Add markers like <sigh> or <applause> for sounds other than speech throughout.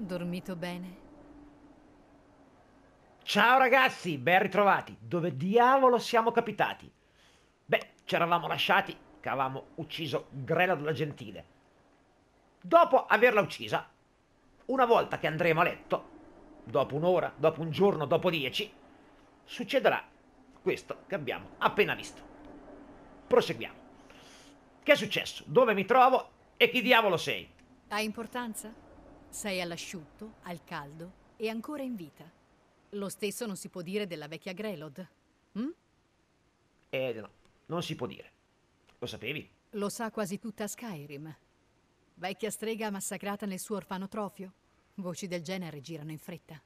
Dormito bene? Ciao ragazzi, ben ritrovati. Dove diavolo siamo capitati? Beh, ci eravamo lasciati che avevamo ucciso Grela della Gentile. Dopo averla uccisa, una volta che andremo a letto, dopo un'ora, dopo un giorno, dopo dieci, succederà questo che abbiamo appena visto. Proseguiamo. Che è successo? Dove mi trovo e chi diavolo sei? Ha importanza? Sei all'asciutto, al caldo e ancora in vita. Lo stesso non si può dire della vecchia Grelod. Hm? Eh no, non si può dire. Lo sapevi? Lo sa quasi tutta Skyrim. Vecchia strega massacrata nel suo orfanotrofio. Voci del genere girano in fretta.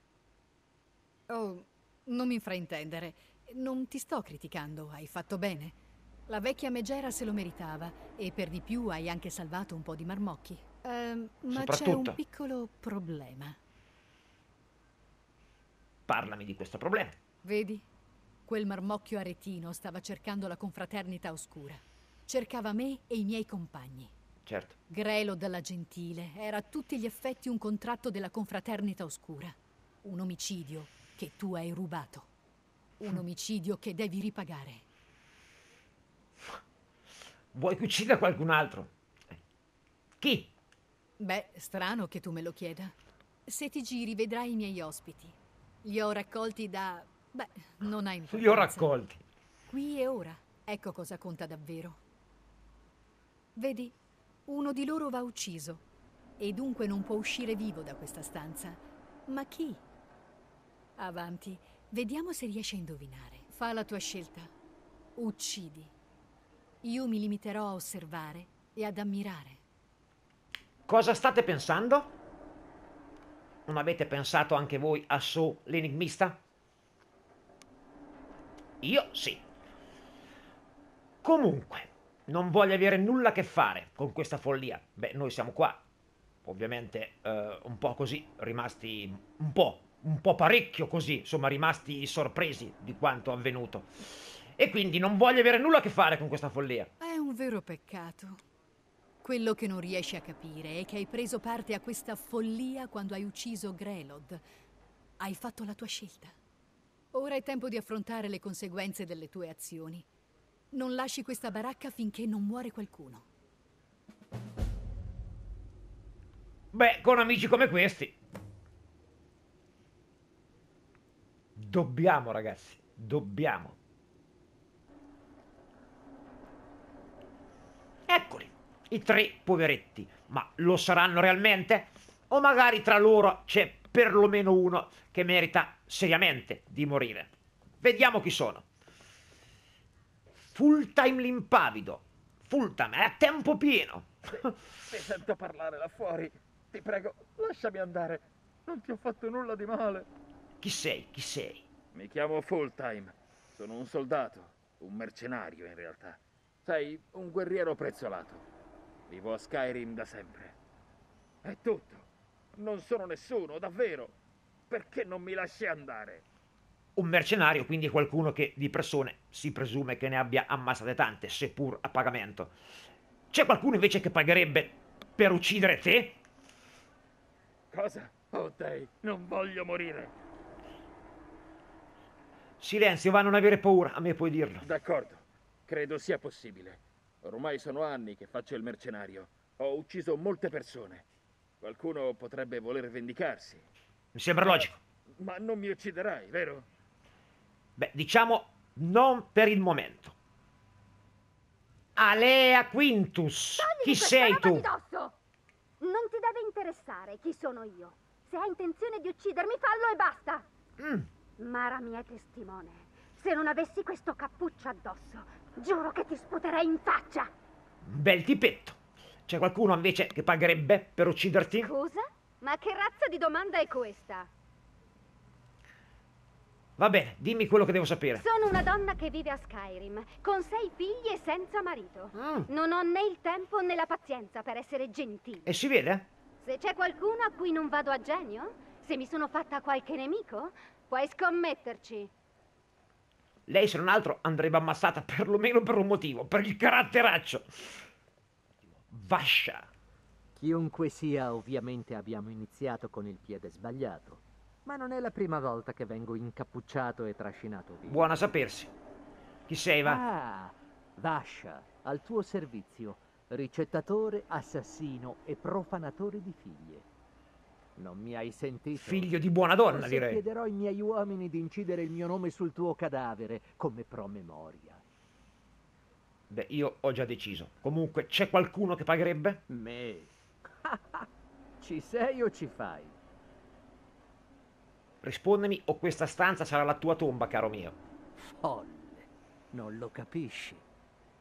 Oh, non mi fraintendere. Non ti sto criticando, hai fatto bene. La vecchia megera se lo meritava e per di più hai anche salvato un po' di marmocchi. Ehm, ma c'è un piccolo problema. Parlami di questo problema. Vedi? Quel marmocchio aretino stava cercando la confraternita oscura. Cercava me e i miei compagni. Certo. Grelo della Gentile era a tutti gli effetti un contratto della confraternita oscura. Un omicidio che tu hai rubato. Un omicidio che devi ripagare. Vuoi che uccida qualcun altro? Chi? Beh, strano che tu me lo chieda. Se ti giri vedrai i miei ospiti. Li ho raccolti da... Beh, non hai importanza. Li ho raccolti. Qui e ora. Ecco cosa conta davvero. Vedi, uno di loro va ucciso e dunque non può uscire vivo da questa stanza. Ma chi? Avanti, vediamo se riesci a indovinare. Fa la tua scelta. Uccidi. Io mi limiterò a osservare e ad ammirare. Cosa state pensando? Non avete pensato anche voi a So l'enigmista? Io sì. Comunque, non voglio avere nulla a che fare con questa follia. Beh, noi siamo qua, ovviamente eh, un po' così, rimasti un po', un po' parecchio così, insomma, rimasti sorpresi di quanto avvenuto. E quindi non voglio avere nulla a che fare con questa follia. È un vero peccato. Quello che non riesci a capire è che hai preso parte a questa follia quando hai ucciso Grelod. Hai fatto la tua scelta. Ora è tempo di affrontare le conseguenze delle tue azioni. Non lasci questa baracca finché non muore qualcuno. Beh, con amici come questi. Dobbiamo, ragazzi, dobbiamo. Eccoli i tre poveretti. Ma lo saranno realmente? O magari tra loro c'è perlomeno uno che merita seriamente di morire? Vediamo chi sono. Full time l'impavido. Full time, è a tempo pieno. Ti sento parlare là fuori. Ti prego, lasciami andare. Non ti ho fatto nulla di male. Chi sei? Chi sei? Mi chiamo Fulltime. Sono un soldato, un mercenario in realtà. Sei un guerriero prezzolato. Vivo a Skyrim da sempre. È tutto. Non sono nessuno, davvero. Perché non mi lasci andare? Un mercenario, quindi qualcuno che di persone si presume che ne abbia ammassate tante, seppur a pagamento. C'è qualcuno invece che pagherebbe per uccidere te? Cosa? Oh dei, non voglio morire. Silenzio, va a non avere paura, a me puoi dirlo. D'accordo, credo sia possibile. Ormai sono anni che faccio il mercenario. Ho ucciso molte persone. Qualcuno potrebbe voler vendicarsi. Mi sembra logico. Ma non mi ucciderai, vero? Beh, diciamo non per il momento. Alea Quintus, Togli chi sei tu? Non ti deve interessare chi sono io. Se hai intenzione di uccidermi, fallo e basta. Mm. Mara mia testimone. Se non avessi questo cappuccio addosso, Giuro che ti sputerei in faccia. Bel tipetto. C'è qualcuno invece che pagherebbe per ucciderti? Scusa? Ma che razza di domanda è questa? Va bene, dimmi quello che devo sapere. Sono una donna che vive a Skyrim, con sei figli e senza marito. Mm. Non ho né il tempo né la pazienza per essere gentile. E si vede? Se c'è qualcuno a cui non vado a genio, se mi sono fatta qualche nemico, puoi scommetterci. Lei, se non altro, andrebbe ammassata perlomeno per un motivo, per il caratteraccio. Vascia. Chiunque sia, ovviamente abbiamo iniziato con il piede sbagliato. Ma non è la prima volta che vengo incappucciato e trascinato via. Buona sapersi. Chi sei, va? Ah, Vasha, al tuo servizio. Ricettatore, assassino e profanatore di figlie. Non mi hai sentito? Figlio di buona donna, Forse direi. chiederò ai miei uomini di incidere il mio nome sul tuo cadavere come promemoria. Beh, io ho già deciso. Comunque, c'è qualcuno che pagherebbe? Me. <laughs> ci sei o ci fai? Rispondimi o questa stanza sarà la tua tomba, caro mio. Folle. Non lo capisci.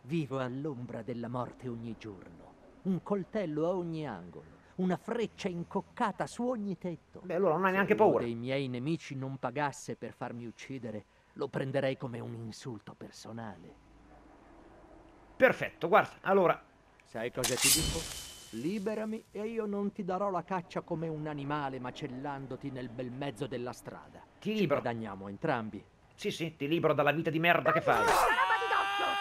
Vivo all'ombra della morte ogni giorno. Un coltello a ogni angolo. Una freccia incoccata su ogni tetto. Beh, allora non hai Se neanche uno paura. dei miei nemici non pagasse per farmi uccidere, lo prenderei come un insulto personale. Perfetto, guarda, allora, Sai cosa ti dico? Liberami e io non ti darò la caccia come un animale macellandoti nel bel mezzo della strada. ti Ci libero. guadagniamo entrambi. Sì, sì, ti libero dalla vita di merda che fai. Sta roba di dosso!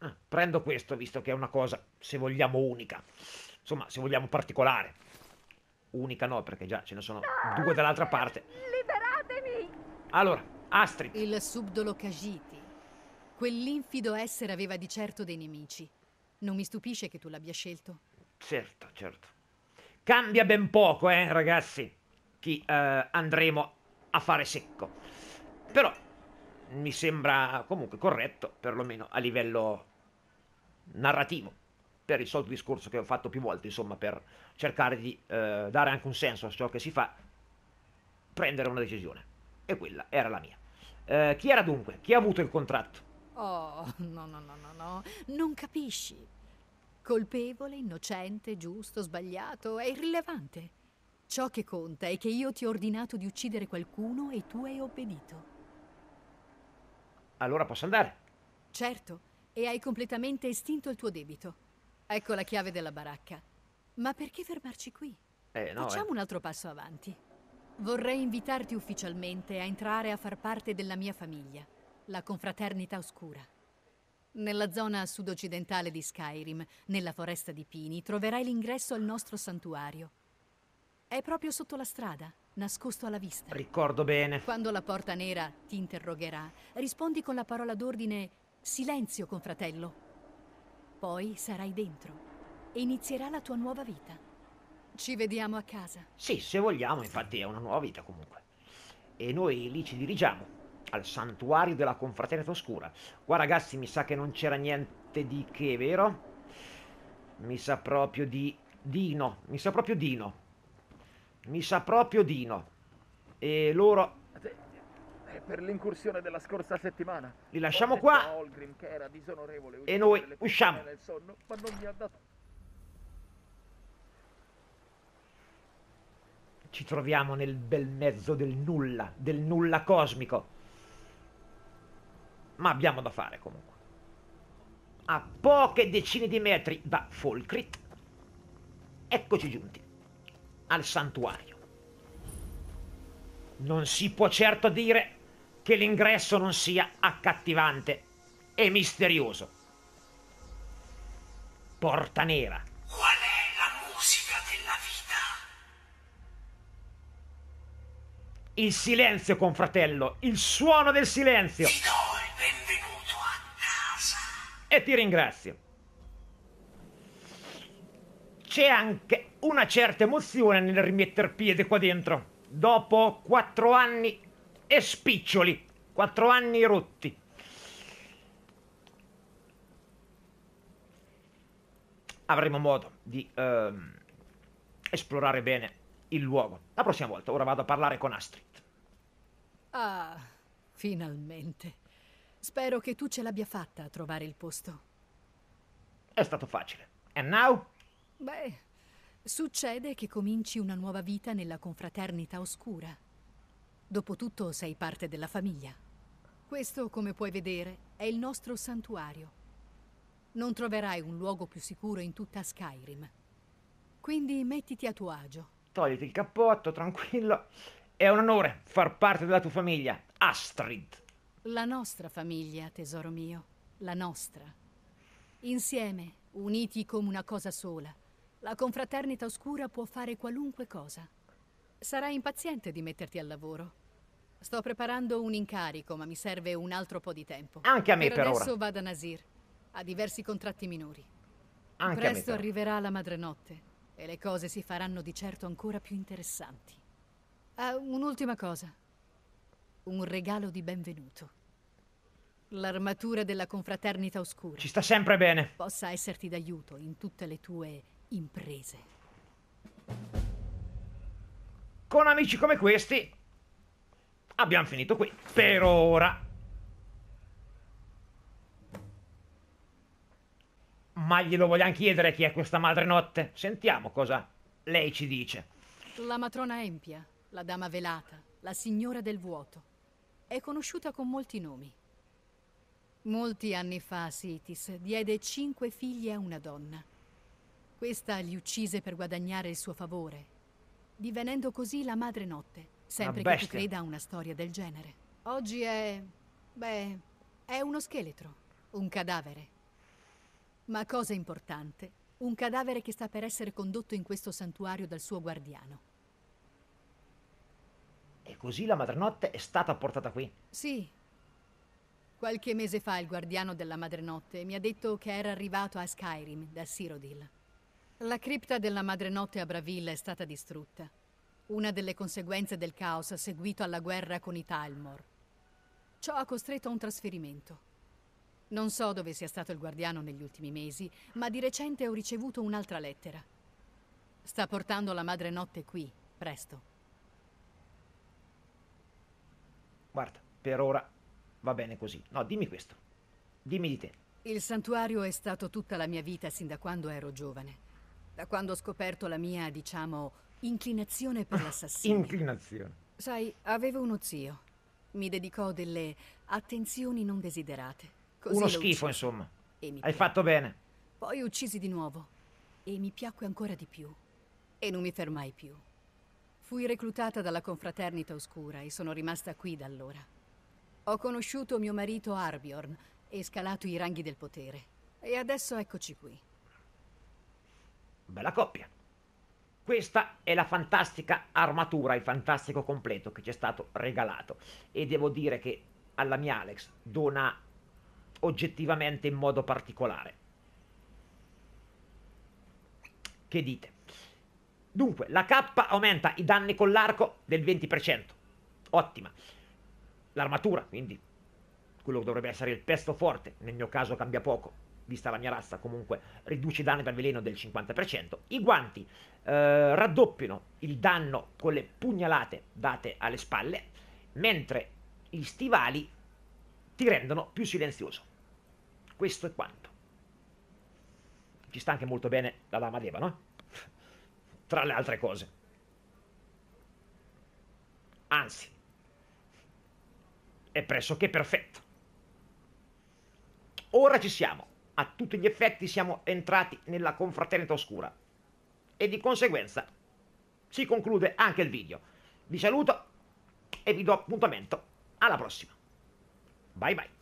Ah, prendo questo, visto che è una cosa, se vogliamo, unica. Insomma, se vogliamo particolare. Unica no, perché già ce ne sono due dall'altra parte. Liberatemi! Allora, Astrid, Il subdolo Kajiti. Quell'infido essere aveva di certo dei nemici. Non mi stupisce che tu l'abbia scelto. certo, certo. Cambia ben poco, eh, ragazzi, chi eh, andremo a fare secco. Però mi sembra comunque corretto, perlomeno a livello narrativo, per il solito discorso che ho fatto più volte, insomma, per cercare di eh, dare anche un senso a ciò che si fa, prendere una decisione. E quella era la mia. Eh, chi era dunque? Chi ha avuto il contratto? Oh, no, no, no, no, no. Non capisci. Colpevole, innocente, giusto, sbagliato, è irrilevante. Ciò che conta è che io ti ho ordinato di uccidere qualcuno e tu hai obbedito. Allora posso andare. Certo, e hai completamente estinto il tuo debito. Ecco la chiave della baracca. Ma perché fermarci qui? Eh, no, eh. Facciamo un altro passo avanti. Vorrei invitarti ufficialmente a entrare a far parte della mia famiglia, la Confraternita Oscura. Nella zona sud-occidentale di Skyrim, nella foresta di pini, troverai l'ingresso al nostro santuario. È proprio sotto la strada, nascosto alla vista. Ricordo bene. Quando la porta nera ti interrogherà, rispondi con la parola d'ordine Silenzio, confratello. Poi sarai dentro e inizierà la tua nuova vita. Ci vediamo a casa. Sì, se vogliamo, infatti è una nuova vita comunque. E noi lì ci dirigiamo al santuario della confraternita oscura. Qua ragazzi mi sa che non c'era niente di che, vero? Mi sa proprio di Dino, mi sa proprio Dino. Mi sa proprio Dino. E loro È per l'incursione della scorsa settimana. li lasciamo qua. disonorevole E noi usciamo. Sonno, dato Ci troviamo nel bel mezzo del nulla, del nulla cosmico. Ma abbiamo da fare comunque. A poche decine di metri da Folcrit, eccoci giunti al santuario. Non si può certo dire che l'ingresso non sia accattivante e misterioso. Porta nera, Qual è la musica della vita? il silenzio, confratello, il suono del silenzio. Ti do il benvenuto a casa. e ti ringrazio. C'è anche una certa emozione nel rimetter piede qua dentro, dopo quattro anni e spiccioli, quattro anni rotti. Avremo modo di ehm, esplorare bene il luogo. La prossima volta, ora vado a parlare con Astrid. Ah, finalmente. Spero che tu ce l'abbia fatta a trovare il posto. È stato facile. And now? Beh, succede che cominci una nuova vita nella confraternita oscura. Dopotutto sei parte della famiglia. Questo, come puoi vedere, è il nostro santuario. Non troverai un luogo più sicuro in tutta Skyrim. Quindi mettiti a tuo agio. Togliti il cappotto, tranquillo. È un onore far parte della tua famiglia, Astrid. La nostra famiglia, tesoro mio, la nostra. Insieme, uniti come una cosa sola, la confraternita oscura può fare qualunque cosa. Sarai impaziente di metterti al lavoro. Sto preparando un incarico, ma mi serve un altro po' di tempo. Anche a me per, per adesso ora. vado a Nasir. Ha diversi contratti minori. Anche a me Presto arriverà la madrenotte e le cose si faranno di certo ancora più interessanti. Ah, un'ultima cosa. Un regalo di benvenuto. L'armatura della confraternita oscura Ci sta sempre bene. possa esserti d'aiuto in tutte le tue imprese. Con amici come questi abbiamo finito qui. Per ora. Ma glielo vogliamo chiedere chi è questa madre notte? Sentiamo cosa lei ci dice. La matrona Empia, la dama velata, la signora del vuoto. È conosciuta con molti nomi. Molti anni fa Sitis diede cinque figli a una donna. Questa li uccise per guadagnare il suo favore, divenendo così la madre notte, sempre che tu creda a una storia del genere. Oggi è... beh, è uno scheletro, un cadavere. Ma cosa importante, un cadavere che sta per essere condotto in questo santuario dal suo guardiano. E così la madre notte è stata portata qui. Sì. Qualche mese fa il guardiano della Madrenotte mi ha detto che era arrivato a Skyrim da Cyrodiil. La cripta della Madrenotte a Bravilla è stata distrutta. Una delle conseguenze del caos seguito alla guerra con i Talmor. Ciò ha costretto a un trasferimento. Non so dove sia stato il guardiano negli ultimi mesi, ma di recente ho ricevuto un'altra lettera. Sta portando la Madrenotte qui, presto. Guarda, per ora va bene così. No, dimmi questo. Dimmi di te. Il santuario è stato tutta la mia vita sin da quando ero giovane. Da quando ho scoperto la mia, diciamo, inclinazione per l'assassino. Inclinazione. Sai, avevo uno zio. Mi dedicò delle attenzioni non desiderate. Così Uno schifo, uccisi. insomma. Hai piacque. fatto bene. Poi uccisi di nuovo. E mi piacque ancora di più. E non mi fermai più. Fui reclutata dalla confraternita oscura e sono rimasta qui da allora. Ho conosciuto mio marito Arbiorn e scalato i ranghi del potere. E adesso eccoci qui. Bella coppia. Questa è la fantastica armatura, il fantastico completo che ci è stato regalato. E devo dire che alla mia Alex dona oggettivamente in modo particolare. Che dite? Dunque, la K aumenta i danni con l'arco del 20%. Ottima. L'armatura, quindi quello che dovrebbe essere il pesto forte, nel mio caso cambia poco, vista la mia razza, comunque riduce i danni dal veleno del 50%. I guanti eh, raddoppiano il danno con le pugnalate date alle spalle, mentre gli stivali ti rendono più silenzioso. Questo è quanto. Ci sta anche molto bene la Dama Deva, no? Tra le altre cose. Anzi, è pressoché perfetto. Ora ci siamo. A tutti gli effetti siamo entrati nella confraternita oscura. E di conseguenza si conclude anche il video. Vi saluto e vi do appuntamento alla prossima. Bye bye.